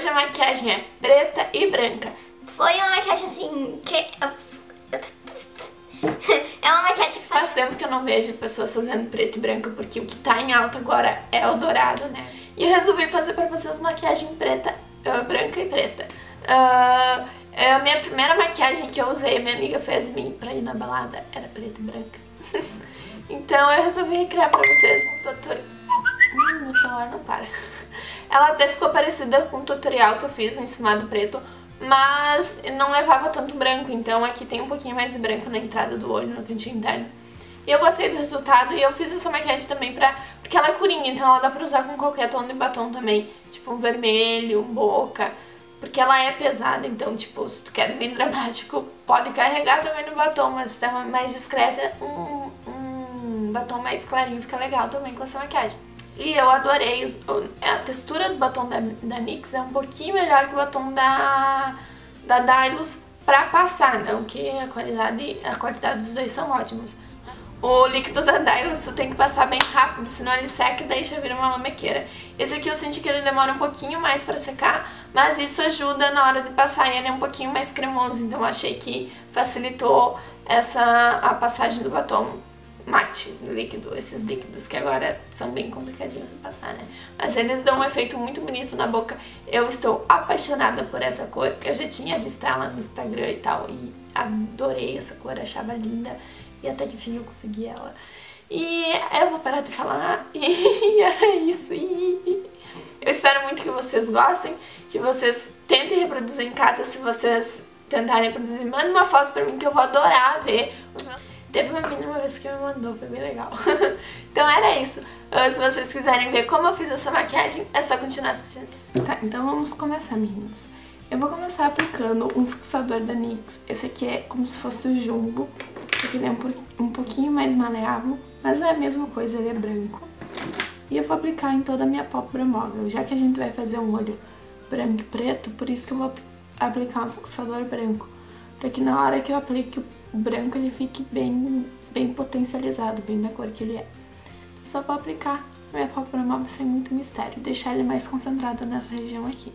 Hoje a maquiagem é preta e branca. Foi uma maquiagem assim que... É uma maquiagem que faz... Faz tempo que eu não vejo pessoas fazendo preto e branco, porque o que tá em alta agora é o dourado, né? E eu resolvi fazer pra vocês maquiagem preta, uh, branca e preta. Uh, a minha primeira maquiagem que eu usei, minha amiga fez em mim pra ir na balada, era preta e branca. então eu resolvi recriar pra vocês tutorial. Hum, meu celular não para. Ela até ficou parecida com o tutorial que eu fiz, um esfumado preto, mas não levava tanto branco, então aqui tem um pouquinho mais de branco na entrada do olho, no cantinho interno. E eu gostei do resultado e eu fiz essa maquiagem também pra... Porque ela é curinha, então ela dá pra usar com qualquer tom de batom também. Tipo um vermelho, um boca. Porque ela é pesada, então tipo, se tu quer bem dramático, pode carregar também no batom. Mas se tu é mais discreta, um, um batom mais clarinho fica legal também com essa maquiagem. E eu adorei, a textura do batom da, da NYX é um pouquinho melhor que o batom da, da Dylos pra passar, não que a qualidade, a qualidade dos dois são ótimos. O líquido da Dylos você tem que passar bem rápido, senão ele seca e daí já vira uma lamequeira. Esse aqui eu senti que ele demora um pouquinho mais pra secar, mas isso ajuda na hora de passar e ele é um pouquinho mais cremoso, então eu achei que facilitou essa, a passagem do batom mate líquido, esses líquidos que agora são bem complicadinhos de passar, né? Mas eles dão um efeito muito bonito na boca. Eu estou apaixonada por essa cor. Eu já tinha visto ela no Instagram e tal e adorei essa cor, achava linda e até que enfim eu consegui ela. E eu vou parar de falar e era isso. E eu espero muito que vocês gostem, que vocês tentem reproduzir em casa se vocês tentarem reproduzir. Manda uma foto pra mim que eu vou adorar ver Teve uma menina uma vez que me mandou, foi bem legal. então era isso. Se vocês quiserem ver como eu fiz essa maquiagem, é só continuar assistindo. Tá, então vamos começar, meninas. Eu vou começar aplicando um fixador da NYX. Esse aqui é como se fosse o jumbo. Esse aqui é um, um pouquinho mais maleável, mas é a mesma coisa, ele é branco. E eu vou aplicar em toda a minha pálpebra móvel, já que a gente vai fazer um olho branco e preto, por isso que eu vou aplicar um fixador branco. Pra que na hora que eu aplique o o branco ele fique bem, bem potencializado, bem da cor que ele é. Só vou aplicar minha pálpebra móvel sem muito mistério, deixar ele mais concentrado nessa região aqui.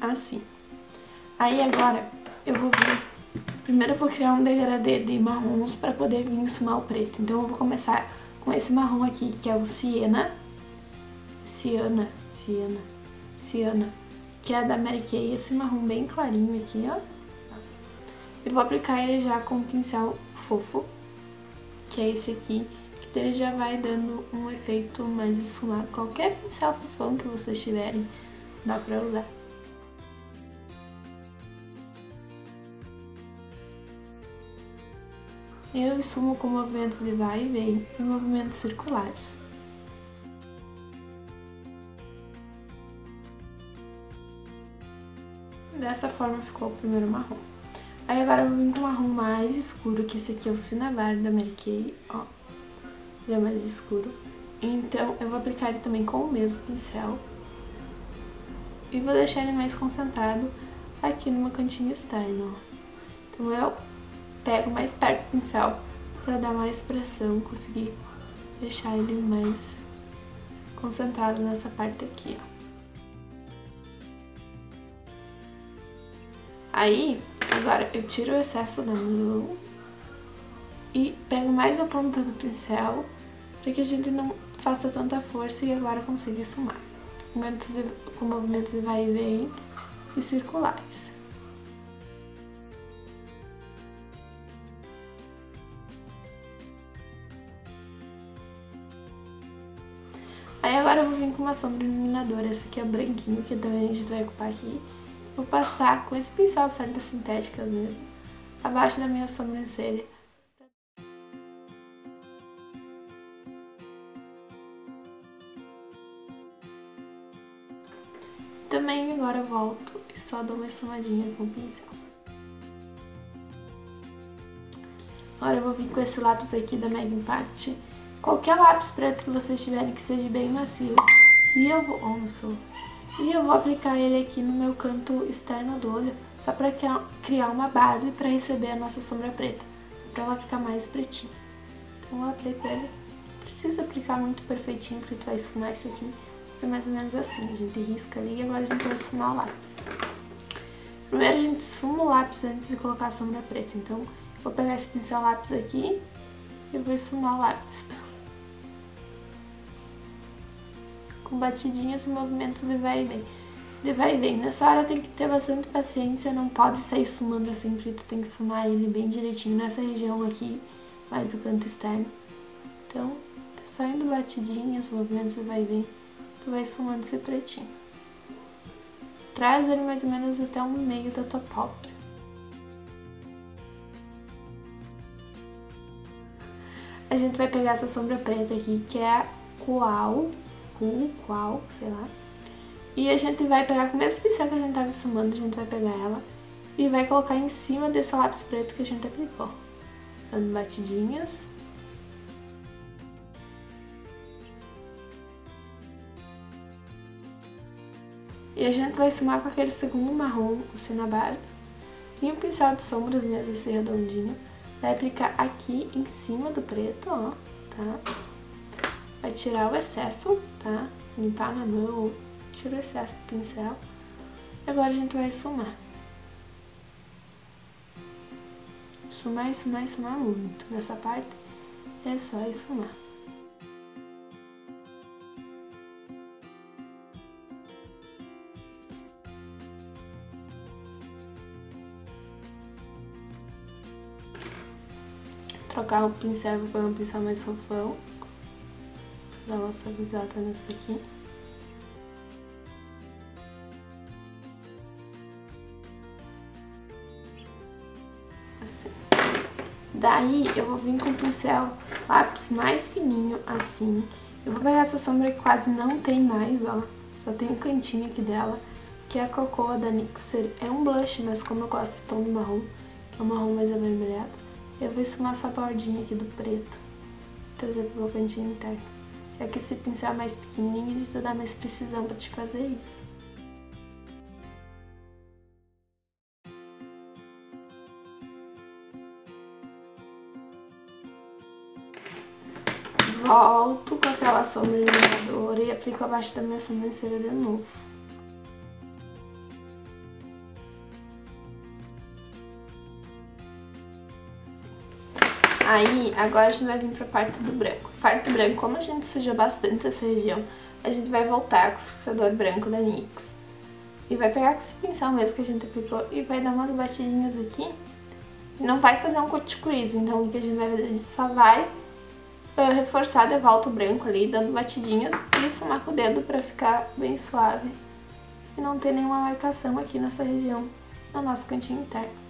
Assim. Aí agora eu vou vir Primeiro eu vou criar um degradê de marrons para poder vir esfumar o preto. Então eu vou começar com esse marrom aqui, que é o Siena. Siena, Siena, Siena, que é da Mary Kay, esse marrom bem clarinho aqui, ó. Eu vou aplicar ele já com um pincel fofo, que é esse aqui, que ele já vai dando um efeito mais esfumado. Qualquer pincel fofão que vocês tiverem, dá pra usar. Eu esfumo com movimentos de vai e vem e movimentos circulares. Dessa forma ficou o primeiro marrom. Aí agora eu vou vir com um marrom mais escuro, que esse aqui é o Cinnabar da Mary Kay, ó. Ele é mais escuro. Então eu vou aplicar ele também com o mesmo pincel. E vou deixar ele mais concentrado aqui no meu cantinho externo, ó. Então eu pego mais perto do pincel para dar mais pressão, conseguir deixar ele mais concentrado nessa parte aqui, ó. Aí, agora eu tiro o excesso da mão e pego mais a ponta do pincel para que a gente não faça tanta força e agora consiga de, com movimentos de vai e vem e circulares. Agora eu vou vir com uma sombra iluminadora, essa aqui é branquinha, que também a gente vai ocupar aqui. Vou passar com esse pincel de cerdas sintéticas mesmo, abaixo da minha sobrancelha. Também agora eu volto e só dou uma esfumadinha com o pincel. Agora eu vou vir com esse lápis aqui da Mega Impact qualquer lápis preto que vocês tiverem que seja bem macio. E eu vou... Oh, e eu vou aplicar ele aqui no meu canto externo do olho, só para criar uma base para receber a nossa sombra preta, para ela ficar mais pretinha. Então eu aplico ele, precisa aplicar muito perfeitinho porque vai esfumar isso aqui, é mais ou menos assim, a gente risca ali e agora a gente vai esfumar o lápis. Primeiro a gente esfuma o lápis antes de colocar a sombra preta, então vou pegar esse pincel lápis aqui e vou esfumar o lápis. Com batidinhas e movimentos de vai e vem. De vai e vem. Nessa hora tem que ter bastante paciência, não pode sair esfumando assim, porque tu tem que esfumar ele bem direitinho nessa região aqui, mais do canto externo. Então, é só indo batidinhas, movimentos de vai e vem, tu vai esfumando esse pretinho. Traz ele mais ou menos até o meio da tua pálpebra. A gente vai pegar essa sombra preta aqui, que é a Qual, Cu, Qual, sei lá. E a gente vai pegar com o mesmo pincel que a gente tava esfumando, a gente vai pegar ela e vai colocar em cima desse lápis preto que a gente aplicou. Dando batidinhas. E a gente vai esfumar com aquele segundo marrom, o cinnabar. E um pincel de sombras mesmo, esse redondinho. Vai aplicar aqui em cima do preto, ó, tá? Vai tirar o excesso, tá? Limpar na mão, tira o excesso do pincel. E agora a gente vai esfumar. Esfumar, esfumar, esfumar muito. Nessa parte é só esfumar. trocar o pincel, pegar um pincel mais fofão. Dar uma suavizada nessa aqui. Assim. Daí eu vou vir com o pincel lápis mais fininho, assim. Eu vou pegar essa sombra que quase não tem mais, ó. Só tem um cantinho aqui dela, que é a Cocoa da NYX. É um blush, mas como eu gosto do tom do marrom, que é um marrom mais avermelhado, eu vou esfumar essa bordinha aqui do preto, trazer pro meu cantinho interno. Já que esse pincel é mais pequenininho, ele te dá mais precisão pra te fazer isso. Volto com aquela sombra iluminadora e aplico abaixo da minha sobrancelha de novo. Aí, agora a gente vai vir pra parte do branco. Parte do branco, como a gente suja bastante essa região, a gente vai voltar com o fixador branco da NYX. E vai pegar com esse pincel mesmo que a gente aplicou e vai dar umas batidinhas aqui. Não vai fazer um corticorizo, então o que a gente vai fazer? A gente só vai uh, reforçar de volta o branco ali, dando batidinhas e esfumar com o dedo pra ficar bem suave. E não ter nenhuma marcação aqui nessa região, no nosso cantinho interno.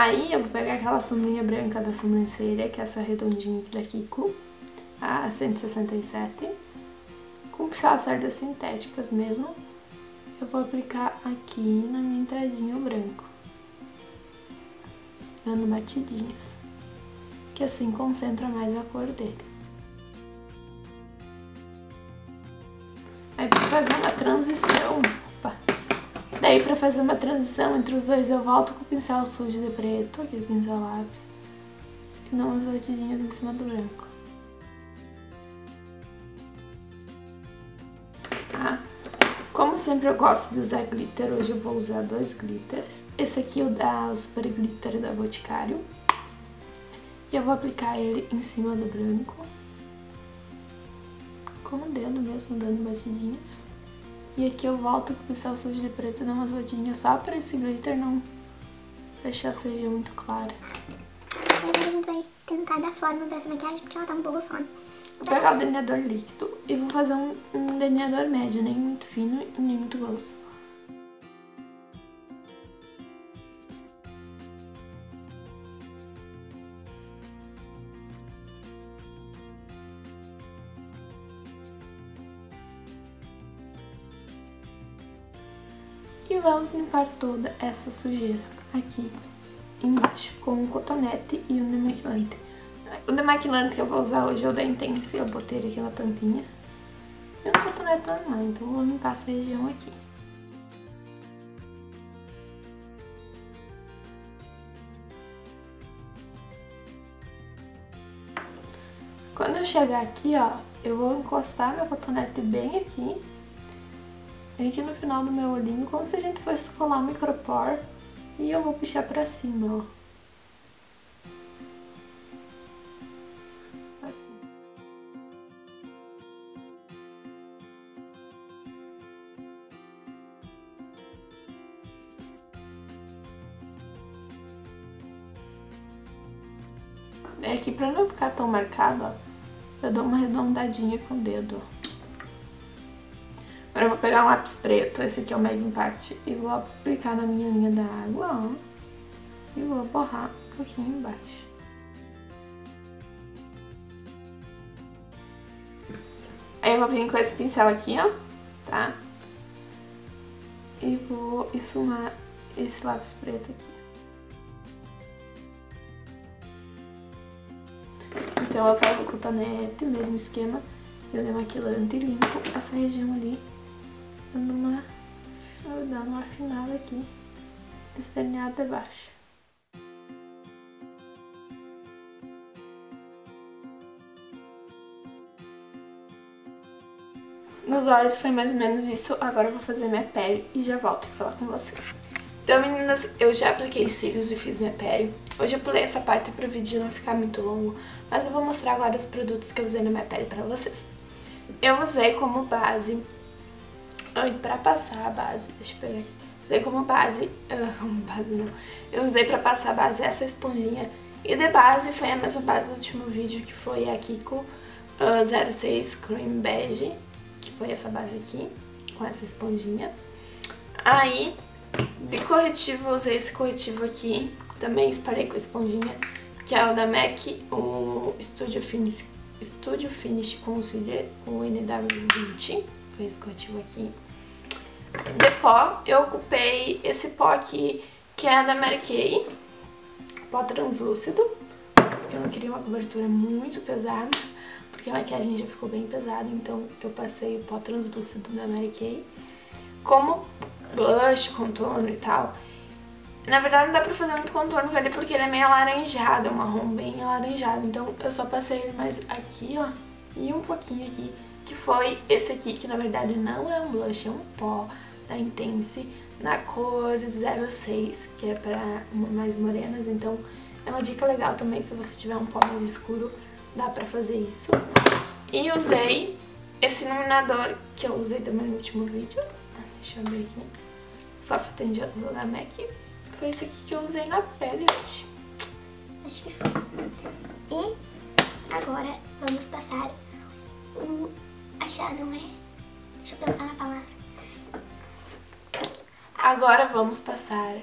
Aí eu vou pegar aquela sombrinha branca da sobrancelha, que é essa redondinha aqui da Kiko, a 167, com pincel cerdas sintéticas mesmo. Eu vou aplicar aqui na minha entradinha branco, dando batidinhas, que assim concentra mais a cor dele. Aí pra fazer uma transição Daí pra fazer uma transição entre os dois eu volto com o pincel sujo de preto, aqui o pincel lápis, e dou umas batidinhas em cima do branco. Tá? Como sempre eu gosto de usar glitter, hoje eu vou usar dois glitters. Esse aqui é o da Super Glitter da Boticário. E eu vou aplicar ele em cima do branco. Com o dedo mesmo, dando batidinhas. E aqui eu volto com o pincel sujo de preto dou umas rodinhas só pra esse glitter não deixar a região muito clara. Agora a gente vai tentar dar forma pra essa maquiagem porque ela tá um pouco sono. Vou pegar o delineador líquido e vou fazer um, um delineador médio, nem muito fino e nem muito grosso. E vamos limpar toda essa sujeira aqui embaixo com um cotonete e um demaquilante. O demaquilante que eu vou usar hoje é o da Intense, eu botei aqui na tampinha. E um cotonete normal, então vou limpar essa região aqui. Quando eu chegar aqui, ó, eu vou encostar meu cotonete bem aqui. Bem aqui no final do meu olhinho, como se a gente fosse colar um micropor. E eu vou puxar pra cima, ó. Assim. É que pra não ficar tão marcado, ó, eu dou uma arredondadinha com o dedo. Agora eu vou pegar um lápis preto, esse aqui é o Mega Impact, e vou aplicar na minha linha da água, ó. E vou borrar um pouquinho embaixo. Aí eu vou vir com esse pincel aqui, ó, tá? E vou esfumar esse lápis preto aqui. Então eu pego o cotonete, mesmo esquema, eu demaquilante e limpo essa região ali, dando uma, dando uma afinada aqui, desternhada até baixo. Nos olhos foi mais ou menos isso, agora eu vou fazer minha pele e já volto a falar com vocês. Então meninas, eu já apliquei cílios e fiz minha pele. Hoje eu pulei essa parte para o vídeo não ficar muito longo, mas eu vou mostrar agora os produtos que eu usei na minha pele para vocês. Eu usei como base, para passar a base, deixa eu pegar aqui. Usei como base, uh, base não, eu usei para passar a base essa esponjinha. E de base foi a mesma base do último vídeo, que foi a Kiko uh, 06 Cream Beige, que foi essa base aqui, com essa esponjinha. Aí de corretivo, usei esse corretivo aqui, também espalhei com esponjinha, que é o da MAC, o Studio Finish, Studio Finish Concealer, o NW20, foi esse corretivo aqui. De pó, eu ocupei esse pó aqui, que é da Mary Kay, pó translúcido, porque eu não queria uma cobertura muito pesada, porque a maquiagem já ficou bem pesada, então eu passei o pó translúcido da Mary Kay. Como blush, contorno e tal. Na verdade não dá pra fazer muito contorno com ele porque ele é meio alaranjado, é um marrom bem alaranjado. Então eu só passei ele mais aqui, ó, e um pouquinho aqui, que foi esse aqui, que na verdade não é um blush, é um pó da Intense, na cor 06, que é pra mais morenas. Então é uma dica legal também, se você tiver um pó mais escuro, dá pra fazer isso. E usei esse iluminador que eu usei também no último vídeo, Deixa eu abrir aqui. Soft Tend da MAC. Foi esse aqui que eu usei na pele hoje. Acho que foi. E agora vamos passar achado, né? Deixa eu pensar na palavra. Agora vamos passar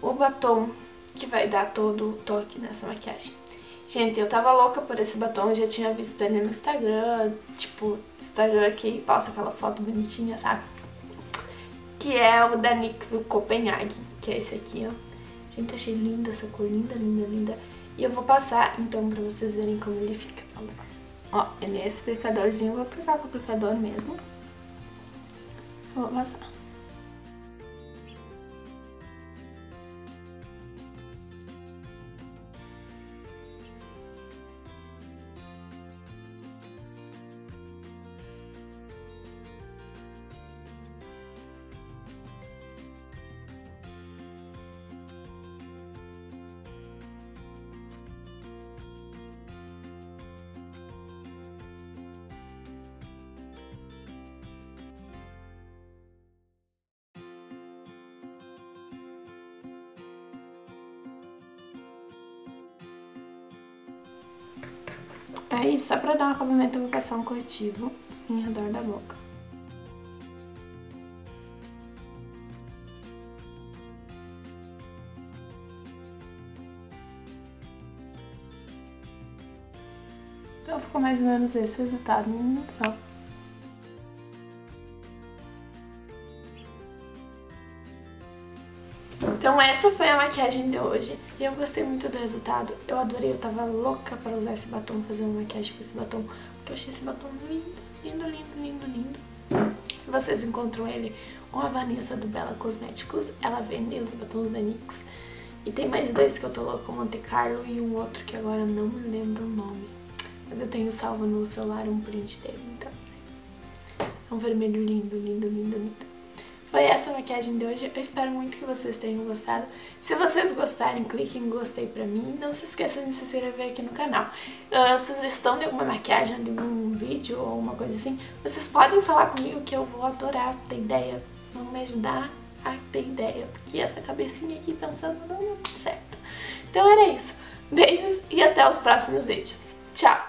o batom que vai dar todo o toque nessa maquiagem. Gente, eu tava louca por esse batom, já tinha visto ele no Instagram, tipo, Instagram que posta aquelas fotos bonitinhas, sabe? que é o da NYX, o Copenhague, que é esse aqui, ó. Gente, achei linda essa cor, linda, linda, linda. E eu vou passar, então, pra vocês verem como ele fica. Ó, é nesse aplicadorzinho, vou aplicar com o aplicador mesmo. Vou passar. Aí, só pra dar um acabamento, eu vou passar um corretivo em redor da boca. Então ficou mais ou menos esse resultado, só Então essa foi a maquiagem de hoje. E eu gostei muito do resultado. Eu adorei, eu tava louca pra usar esse batom, fazer uma maquiagem com esse batom. Porque eu achei esse batom lindo, lindo, lindo, lindo, lindo. Vocês encontram ele com a Vanessa do Bela Cosméticos. Ela vende os batons da NYX. E tem mais dois que eu tô louca, o Monte Carlo e um outro que agora não me lembro o nome. Mas eu tenho salvo no celular um print dele, então. É um vermelho lindo, lindo, lindo, lindo. Foi essa a maquiagem de hoje, eu espero muito que vocês tenham gostado. Se vocês gostarem, clique em gostei pra mim. Não se esqueçam de se inscrever aqui no canal. Uh, sugestão de alguma maquiagem, de um vídeo ou uma coisa assim, vocês podem falar comigo que eu vou adorar ter ideia. Vão me ajudar a ter ideia, porque essa cabecinha aqui pensando não deu muito certo. Então era isso. Beijos e até os próximos vídeos. Tchau!